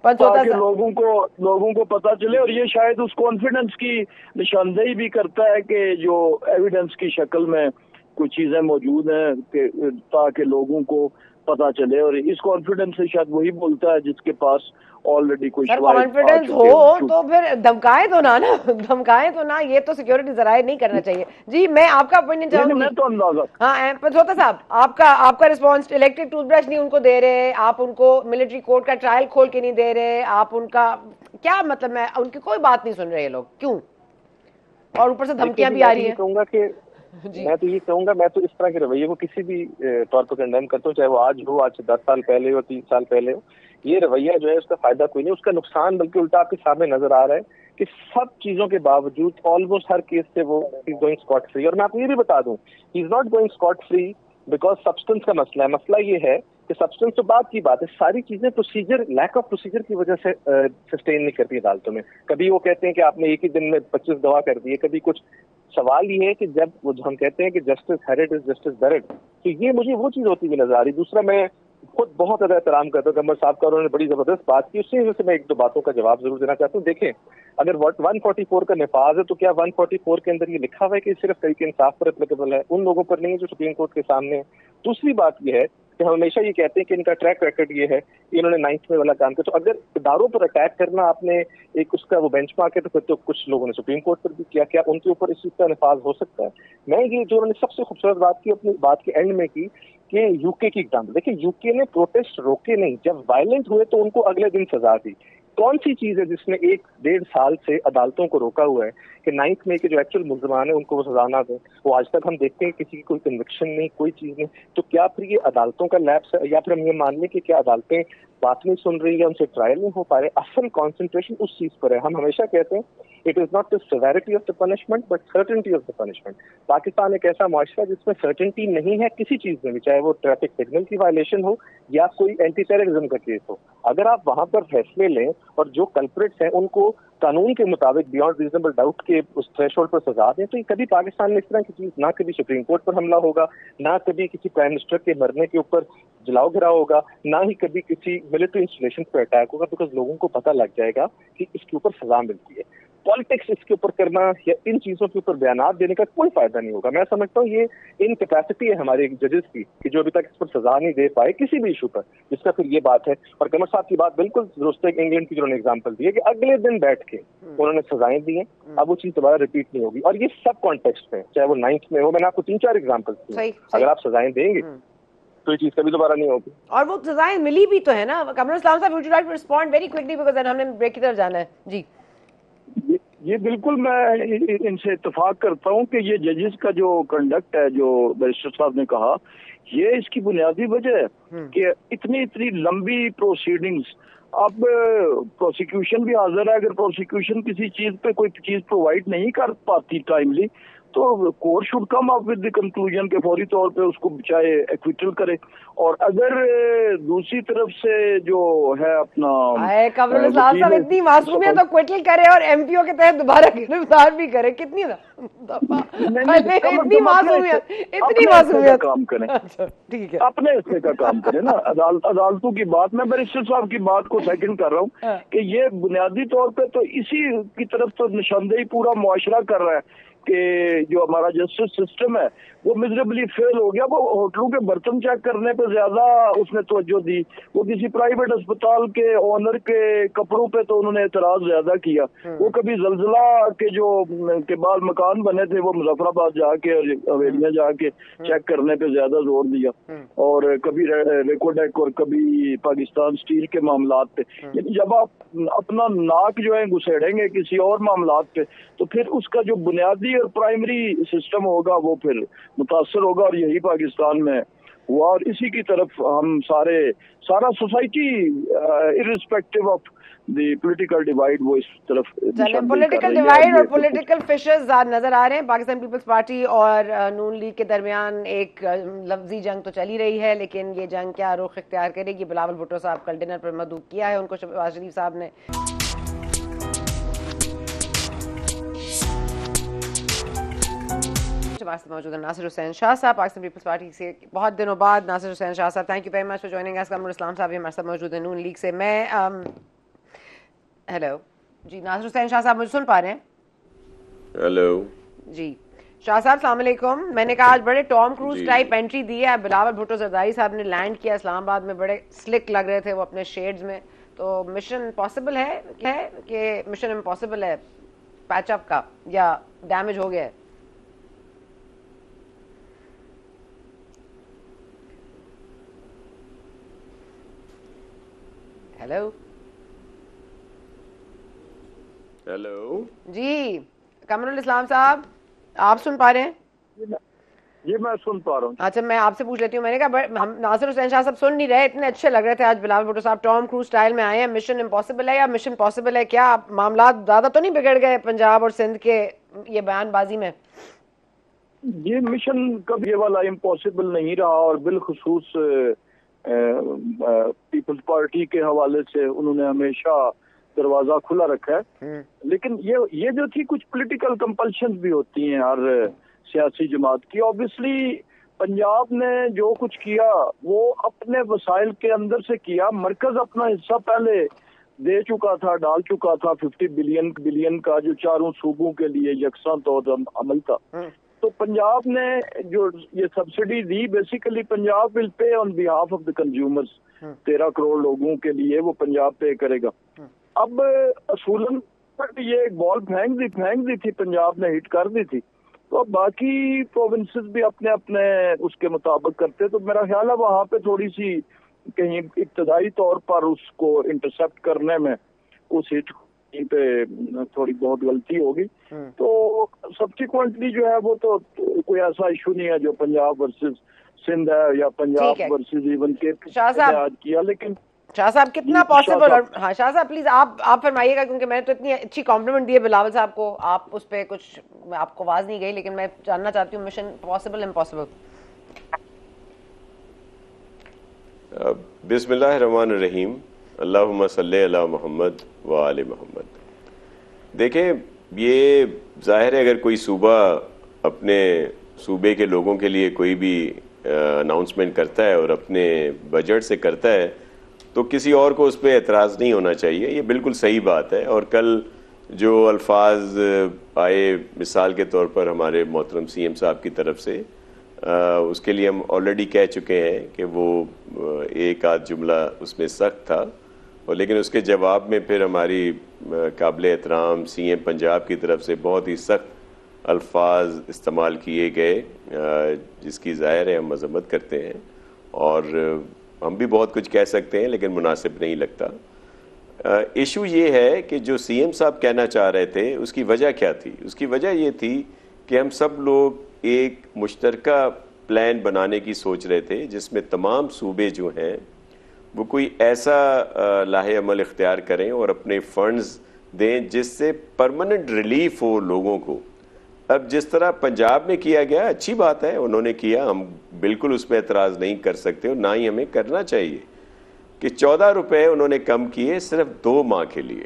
تاکہ لوگوں کو لوگوں کو پتا چلے اور یہ شاید اس کانفیڈنس کی نشاندہی بھی کرتا ہے کہ جو ایویڈنس کی شکل میں کچھ چیزیں موجود ہیں تاکہ لوگوں کو پتا چلے اور اس کانفیڈنس سے شاید وہی بولتا ہے جس کے پاس آلریڈی کوئی کانفیڈنس ہو تو پھر دھمکائے تو نہ نا دھمکائے تو نہ یہ تو سیکیورٹی ذرائع نہیں کرنا چاہیے جی میں آپ کا اپوائنٹمنٹ چاہوں میں تو اندازہ ہاں پنسوتا صاحب آپ کا آپ کا رسپانس الیکٹرک ٹوتھ برش نہیں ان کو دے رہے آپ ان کو ملٹری کورٹ کا ٹرائل کھول کے نہیں دے رہے آپ ان کا کیا مطلب میں ان کی کوئی بات نہیں سن رہے لوگ کیوں اور اوپر سے دھمکیاں بھی آ رہی ہیں کہوں گا کہ۔ جی۔ میں تو یہ کہوں گا، میں تو اس طرح کے رویے کو کسی بھی طور پر کنڈیم کرتا ہوں، چاہے وہ آج ہو، آج سے دس سال پہلے ہو، تین سال پہلے ہو۔ یہ رویہ جو ہے، اس کا فائدہ کوئی نہیں، اس کا نقصان بلکہ الٹا آپ کے سامنے نظر آ رہا ہے کہ سب چیزوں کے باوجود آلموسٹ ہر کیس سے وہ از گوئنگ اسکاٹ فری اور میں آپ کو یہ بھی بتا دوں he is not going scot free because substance کا مسئلہ ہے۔ مسئلہ یہ ہے کہ سبسٹنس تو بات کی بات ہے، ساری چیزیں پروسیجر لیک آف پروسیجر کی وجہ سے سسٹین نہیں کرتی عدالتوں میں۔ کبھی وہ کہتے ہیں کہ آپ نے ایک ہی دن میں پچیس گواہ کر دیے کبھی کچھ۔ سوال یہ ہے کہ جب ہم کہتے ہیں کہ justice hurried is justice buried تو یہ مجھے وہ چیز ہوتی ہوئی نظر آ رہی۔ دوسرا، میں خود بہت زیادہ احترام کرتا ہوں کمر صاحب کا انہوں نے بڑی زبردست بات کی۔ اسی وجہ سے میں ایک دو باتوں کا جواب ضرور دینا چاہتا ہوں۔ دیکھیں، اگر ون فورٹی فور کا نفاذ ہے، تو کیا ون فورٹی فور کے اندر یہ لکھا ہوا ہے کہ صرف طریقے انصاف پر اپلیکیبل ہے؟ ان لوگوں پر نہیں ہے جو سپریم کورٹ کے سامنے دوسری بات یہ ہے کہ ہم ہمیشہ یہ کہتے ہیں کہ ان کا ٹریک ریکارڈ یہ ہے کہ انہوں نے نائنتھ میں والا کام کیا۔ تو اگر اداروں پر اٹیک کرنا آپ نے ایک اس کا وہ بینچ مارک ہے تو پھر تو کچھ لوگوں نے سپریم کورٹ پر بھی کیا۔ کیا ان کے اوپر اس چیز کا نفاذ ہو سکتا ہے؟ میں یہ جو انہوں نے سب سے خوبصورت بات کی، اپنی بات کے اینڈ میں کی کہ یو کے کی ایگزامپل دیکھیں یو کے نے پروٹیسٹ روکے نہیں۔ جب وائلنٹ ہوئے تو ان کو اگلے دن سزا دی۔ کون سی چیز ہے جس نے ایک ڈیڑھ سال سے عدالتوں کو روکا ہوا ہے کہ نائنتھ میں کے جو ایکچوئل ملزمان ہیں ان کو وہ سزا نہ دیں؟ وہ آج تک ہم دیکھتے ہیں کسی کی کوئی کنوکشن نہیں، کوئی چیز نہیں۔ تو کیا پھر یہ عدالتوں کا لیبس ہے؟ یا پھر ہم یہ مان لیں کہ کیا عدالتیں بات نہیں سن رہی یا ان سے ٹرائل نہیں ہو پا رہے؟ اصل کانسنٹریشن اس چیز پر ہے۔ ہم ہمیشہ کہتے ہیں it is not the severity of the punishment but certainty of the punishment Pakistan ایک ایسا معاشرہ جس میں سرٹنٹی نہیں ہے کسی چیز میں بھی، چاہے وہ ٹریفک سگنل کی وائلیشن ہو یا کوئی اینٹی ٹیررزم کا کیس ہو۔ اگر آپ وہاں پر فیصلے لیں اور جو کلپریٹس ہیں ان کو قانون کے مطابق بیانڈ ریزنبل ڈاؤٹ کے اس تھریش پر سزا دیں، تو یہ کبھی پاکستان میں اس طرح کی چیز، نہ کبھی سپریم کورٹ پر حملہ ہوگا، نہ کبھی کسی پرائم منسٹر کے مرنے کے اوپر جلاؤ گرا ہوگا، نہ ہی کبھی کسی ملٹری انسٹالیشن پر اٹیک ہوگا بیکاز لوگوں کو پتہ لگ جائے گا کہ اس کے اوپر سزا ملتی ہے۔ پالیٹکس اس کے اوپر کرنا یا ان چیزوں کے اوپر بیانات دینے کا کوئی فائدہ نہیں ہوگا۔ میں سمجھتا ہوں یہ ان کیپیسٹی ہے ہمارے ججز کی کہ جو ابھی تک اس پر سزا نہیں دے پائے کسی بھی ایشو پر جس کا پھر یہ بات ہے۔ اور کمر صاحب کی بات بالکل درست ہے انگلینڈ کی جو نے اگزامپل دی ہے کہ اگلے دن بیٹھ کے انہوں نے سزائیں دی ہیں۔ اب وہ چیز دوبارہ ریپیٹ نہیں ہوگی۔ اور یہ سب کانٹیکسٹ میں چاہے وہ نائنتھ میں ہو میں نے آپ کو تین چار اگزامپل دی اگر آپ سزائیں دیں گے تو یہ چیز کبھی دوبارہ نہیں ہوگی۔ اور وہ سزائیں ملی بھی تو ہے نا۔ کمر اسلام صاحب would you like to respond very quickly because ہم نے بریک کی طرف جانا ہے۔ جی۔ یہ بالکل میں ان سے اتفاق کرتا ہوں کہ یہ ججز کا جو کنڈکٹ ہے جو بیرسٹر صاحب نے کہا یہ اس کی بنیادی وجہ ہے کہ اتنی اتنی لمبی پروسیڈنگز اب پروسیکیوشن بھی حاضر ہے۔ اگر پروسیکیوشن کسی چیز پہ کوئی چیز پرووائڈ نہیں کر پاتی ٹائملی تو court should come up with the conclusion کے فوری طور پہ اس کو چاہے ایکویٹل کرے۔ اور اگر دوسری طرف سے جو ہے اپنا صاحب صاحب اتنی معصومیت تو کوئٹل کرے اور ایم پی او کے تحت دوبارہ گرفتار بھی کرے۔ کتنی اتنی معصومیت اتنی معصومیت۔ کام کریں۔ اچھا، ٹھیک ہے۔ اپنے حصے کا کام کریں نا۔ عدالتوں کی بات میں بیرسٹر صاحب کی بات کو سیکنڈ کر رہا ہوں ہاں۔ کہ یہ بنیادی طور پہ تو اسی کی طرف تو نشاندہی پورا معاشرہ کر رہا ہے۔ کہ جو ہمارا جسٹس سسٹم ہے وہ مزربلی فیل ہو گیا. وہ ہوٹلوں کے برتن چیک کرنے پہ زیادہ اس نے توجہ دی. وہ کسی پرائیویٹ اسپتال کے آنر کے کپڑوں پہ تو انہوں نے اعتراض زیادہ کیا. وہ کبھی زلزلہ کے جو کے بعد مکان بنے تھے وہ مظفر آباد جا کے حویلیاں جا کے چیک کرنے پہ زیادہ زور دیا. اور کبھی ریکوڈیک اور کبھی پاکستان اسٹیل کے معاملات پہ. یعنی جب آپ اپنا ناک جو ہے گسیڑیں گے کسی اور معاملات پہ تو پھر اس کا جو بنیادی اور پرائمری سسٹم ہوگا وہ پھر متاثر ہوگا اور یہی پاکستان میں ہوا اور اسی کی طرف ہم سارے سارا society irrespective of the political divide وہ اس طرف پولیٹیکل ڈیوائڈ اور پولیٹیکل فشرز نظر آ رہے ہیں۔ پاکستان پیپلز پارٹی اور نون لیگ کے درمیان ایک لفظی جنگ تو چلی رہی ہے لیکن یہ جنگ کیا رخ اختیار کرے گی؟ بلاول بھٹو صاحب کل ڈنر پر مدعو کیا ہے ان کو شہباز شریف صاحب نے۔ ہمارے ساتھ موجود ہیں ناصر حسین شاہ صاحب پاکستان پیپلز پارٹی سے بہت دنوں بعد ناصر حسین شاہ صاحب thank you very much for joining اس کمر اسلام صاحب بھی ہمارے ساتھ موجود ہیں نون لیگ سے میں ہیلو جی ناصر حسین شاہ صاحب مجھے سن پا رہے ہیں ہیلو جی شاہ صاحب السلام علیکم میں نے کہا آج بڑے ٹام کروز ٹائپ انٹری دی ہے بلاول بھٹو زرداری صاحب نے لینڈ کیا اسلام آباد میں بڑے سلک لگ رہے تھے وہ اپنے شیڈز میں تو مشن پاسبل ہے کہ مشن امپاسبل ہے پیچ اپ کا یا ڈیمیج ہو گیا ہے ہیلو ہیلو جی کمر الاسلام صاحب آپ سن پا رہے ہیں؟ جی میں سن پا رہا ہوں۔ اچھا میں آپ سے پوچھ لیتی ہوں میں نے کہا ہم ناصر حسین شاہ صاحب سن نہیں رہے اتنے اچھے لگ رہے تھے آج بلاول بھٹو صاحب ٹام کروز سٹائل میں آئے ہیں مشن امپاسبل ہے یا مشن پاسبل ہے؟ کیا معاملات زیادہ تو نہیں بگڑ گئے پنجاب اور سندھ کے یہ بیان بازی میں؟ یہ مشن کب یہ والا امپاسبل نہیں رہا اور بالخصوص پیپلز پارٹی کے حوالے سے انہوں نے ہمیشہ دروازہ کھلا رکھا ہے۔ لیکن یہ یہ جو تھی کچھ پولیٹیکل کمپلشن بھی ہوتی ہیں ہر سیاسی جماعت کی۔ آبویسلی پنجاب نے جو کچھ کیا وہ اپنے وسائل کے اندر سے کیا۔ مرکز اپنا حصہ پہلے دے چکا تھا ڈال چکا تھا۔ ففٹی بلین بلین کا جو چاروں صوبوں کے لیے یکساں طور عمل تھا۔ تو پنجاب نے جو یہ subsidy the basically Punjab will pay on behalf of the consumers تیرہ کروڑ لوگوں کے لیے وہ پنجاب پے کرے گا۔ اب اصولن یہ ایک بال پھینک دی پھینک دی تھی پنجاب نے ہٹ کر دی تھی۔ تو اب باقی پروونسز بھی اپنے اپنے اس کے مطابق کرتے تو میرا خیال ہے وہاں پہ تھوڑی سی کہیں ابتدائی طور پر اس کو انٹرسپٹ کرنے میں اس ہٹ پہ تھوڑی بہت غلطی ہوگی۔ تو سبسیکوینٹلی جو ہے وہ تو کوئی ایسا ایشو نہیں ہے جو پنجاب ورسز سندھ ہے یا پنجاب ورسز ایون کے کیا لیکن شاہ صاحب کتنا پاسبل اور ہاں شاہ صاحب پلیز آپ آپ فرمائیے گا کیونکہ میں نے تو اتنی اچھی کمپلیمنٹ دی ہے بلاول صاحب کو۔ آپ اس پہ کچھ آپ کو آواز نہیں گئی لیکن میں جاننا چاہتی ہوں مشن پاسبل امپاسبل بسم اللہ الرحمن الرحیم۔ اللہم صلی اللہ محمد و آل محمد۔ دیکھیں، یہ ظاہر ہے، اگر کوئی صوبہ اپنے صوبے کے لوگوں کے لیے کوئی بھی اناؤنسمنٹ کرتا ہے اور اپنے بجٹ سے کرتا ہے، تو کسی اور کو اس پہ اعتراض نہیں ہونا چاہیے۔ یہ بالکل صحیح بات ہے۔ اور کل جو الفاظ آئے مثال کے طور پر ہمارے محترم سی ایم صاحب کی طرف سے اس کے لیے ہم آلریڈی کہہ چکے ہیں کہ وہ ایک آدھ جملہ اس میں سخت تھا۔ اور لیکن اس کے جواب میں پھر ہماری قابل احترام سی ایم پنجاب کی طرف سے بہت ہی سخت الفاظ استعمال کیے گئے جس کی ظاہر ہے ہم مذمت کرتے ہیں اور ہم بھی بہت کچھ کہہ سکتے ہیں لیکن مناسب نہیں لگتا۔ ایشو یہ ہے کہ جو سی ایم صاحب کہنا چاہ رہے تھے، اس کی وجہ کیا تھی؟ اس کی وجہ یہ تھی کہ ہم سب لوگ ایک مشترکہ پلان بنانے کی سوچ رہے تھے، جس میں تمام صوبے جو ہیں وہ کوئی ایسا لاہ عمل اختیار کریں اور اپنے فنڈز دیں جس سے پرماننٹ ریلیف ہو لوگوں کو۔ اب جس طرح پنجاب میں کیا گیا، اچھی بات ہے، انہوں نے کیا، ہم بالکل اس پہ اعتراض نہیں کر سکتے اور نہ ہی ہمیں کرنا چاہیے کہ چودہ روپے انہوں نے کم کیے صرف دو ماہ کے لیے۔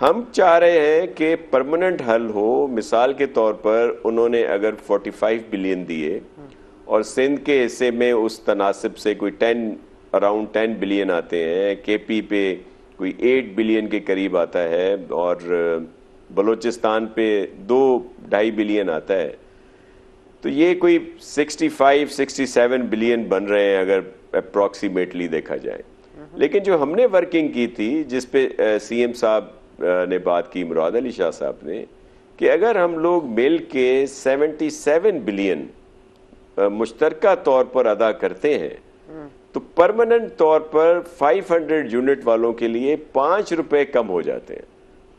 ہم چاہ رہے ہیں کہ پرماننٹ حل ہو۔ مثال کے طور پر انہوں نے اگر فورٹی فائیو بلین دیے اور سندھ کے حصے میں اس تناسب سے کوئی ٹین اراؤنڈ ٹین بلین آتے ہیں، کے پی پہ کوئی ایٹ بلین کے قریب آتا ہے اور بلوچستان پہ دو ڈھائی بلین آتا ہے۔ تو یہ کوئی sixty five, sixty seven billion بن رہے ہیں اگر اپروکسیمیٹلی دیکھا جائے۔ لیکن جو ہم نے ورکنگ کی تھی، جس پہ سی ایم صاحب نے بات کی، مراد علی شاہ صاحب نے، کہ اگر ہم لوگ مل کے سیونٹی سیون بلین مشترکہ طور پر ادا کرتے ہیں تو پرماننٹ طور پر فائیو ہنڈریڈ یونٹ والوں کے لیے پانچ روپے کم ہو جاتے ہیں۔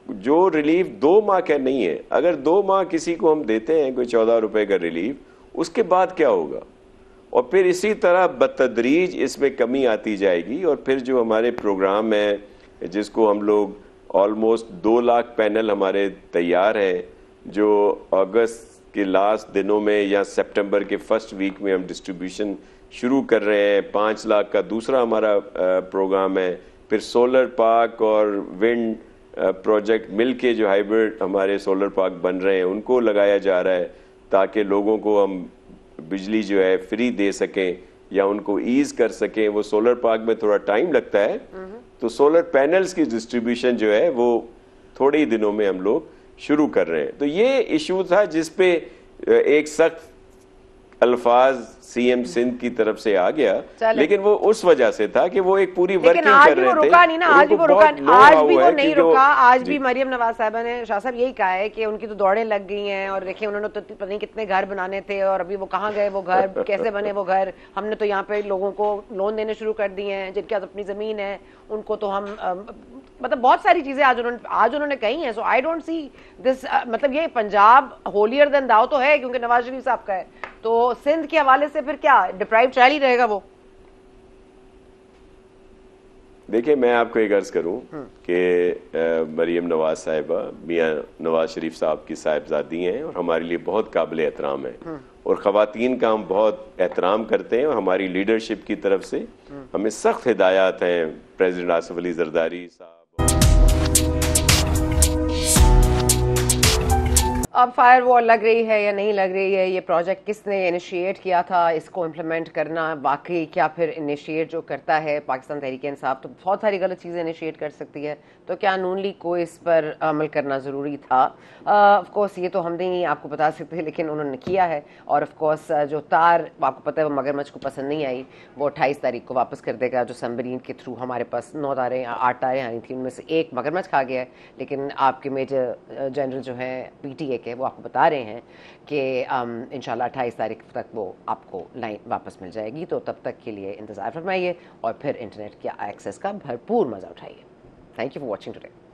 جو ریلیف دو ماہ کا نہیں ہے، اگر دو ماہ کسی کو ہم دیتے ہیں کوئی چودہ روپے کا ریلیف اس کے بعد کیا ہوگا؟ اور پھر اسی طرح بتدریج اس میں کمی آتی جائے گی اور پھر جو ہمارے پروگرام ہے، جس کو ہم لوگ آلموسٹ دو لاکھ پینل ہمارے تیار ہیں، جو اگست کے لاسٹ دنوں میں یا سپٹمبر کے فرسٹ ویک میں ہم ڈسٹریبیوشن شروع کر رہے ہیں۔ پانچ لاکھ کا دوسرا ہمارا پروگرام ہے۔ پھر سولر پارک اور ونڈ پروجیکٹ مل کے جو ہائیبرڈ ہمارے سولر پارک بن رہے ہیں ان کو لگایا جا رہا ہے تاکہ لوگوں کو ہم بجلی جو ہے فری دے سکیں یا ان کو ایز کر سکیں۔ وہ سولر پارک میں تھوڑا ٹائم لگتا ہے۔ تو سولر پینلز کی ڈسٹریبیوشن جو ہے وہ تھوڑے ہی دنوں میں ہم لوگ شروع کر رہے ہیں۔ تو یہ ایشو تھا جس پہ ایک سخت الفاظ سی ایم سندھ کی طرف سے آ گیا لیکن وہ اس وجہ سے تھا کہ وہ ایک پوری ورکنگ کر رہے تھے۔ نہیں نا آج بھی وہ رکا آج بھی وہ نہیں رکا۔ آج بھی مریم نواز صاحبہ نے شاہ صاحب یہی کہا ہے کہ ان کی تو دوڑیں لگ گئی ہیں اور دیکھیں انہوں نے تو پتہ نہیں کتنے گھر بنانے تھے اور ابھی وہ کہاں گئے وہ گھر کیسے بنے وہ گھر؟ ہم نے تو یہاں پہ لوگوں کو لون دینے شروع کر دیے ہیں جن کے اپنی زمین ہے ان کو تو ہم مطلب بہت ساری چیزیں آج انہوں نے آج انہوں نے کہی ہیں۔ سو آئی ڈونٹ سی دس مطلب یہ پنجاب ہولیر دین داؤ تو ہے کیونکہ نواز شریف صاحب کا ہے۔ تو سندھ کے حوالے سے پھر کیا ڈپرائیو چائل ہی رہے گا وہ؟ دیکھیں میں آپ کو ایک عرض کروں کہ مریم نواز صاحبہ میاں نواز شریف صاحب کی صاحبزادی ہیں اور ہمارے لیے بہت قابل احترام ہیں۔ اور خواتین کا ہم بہت احترام کرتے ہیں اور ہماری لیڈرشپ کی طرف سے ہمیں سخت ہدایات ہیں۔ پریزیڈنٹ آصف علی زرداری صاحب۔ اب فائر وال لگ رہی ہے یا نہیں لگ رہی ہے؟ یہ پروجیکٹ کس نے انیشیٹ کیا تھا؟ اس کو امپلیمنٹ کرنا باقی کیا پھر انیشیٹ جو کرتا ہے؟ پاکستان تحریک انصاف تو بہت ساری غلط چیزیں انیشیٹ کر سکتی ہے۔ تو کیا نون لیگ کو اس پر عمل کرنا ضروری تھا؟ آف کورس یہ تو ہم نہیں آپ کو بتا سکتے لیکن انہوں نے کیا ہے۔ اور آف کورس جو تار، آپ کو پتہ ہے، وہ مگر مچھ کو پسند نہیں آئی۔ وہ اٹھائیس تاریخ کو واپس کر دے گا، جو سمبرین کے تھرو ہمارے پاس نو تاریں آٹھ تاریں آئی تھیں ان میں سے ایک مگر مچھ کھا گیا ہے۔ لیکن آپ کے میجر جنرل جو ہیں، پی ٹی اے کے، وہ آپ کو بتا رہے ہیں کہ انشاءاللہ اٹھائیس تاریخ تک وہ آپ کو لائن واپس مل جائے گی۔ تو تب تک کے لیے انتظار فرمائیے اور پھر انٹرنیٹ کے ایکسیس کا بھرپور مزہ اٹھائیے۔ Thank you for watching today